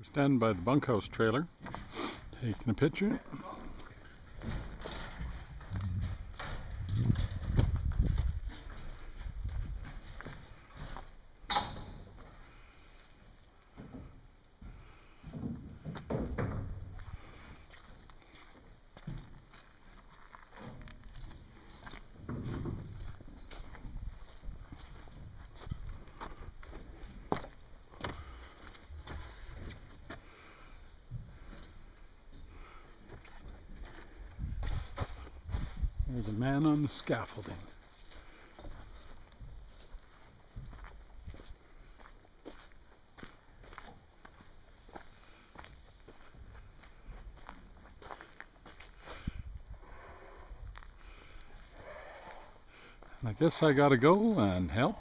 We're standing by the bunkhouse trailer, taking a picture. There's a man on the scaffolding. I guess I gotta go and help.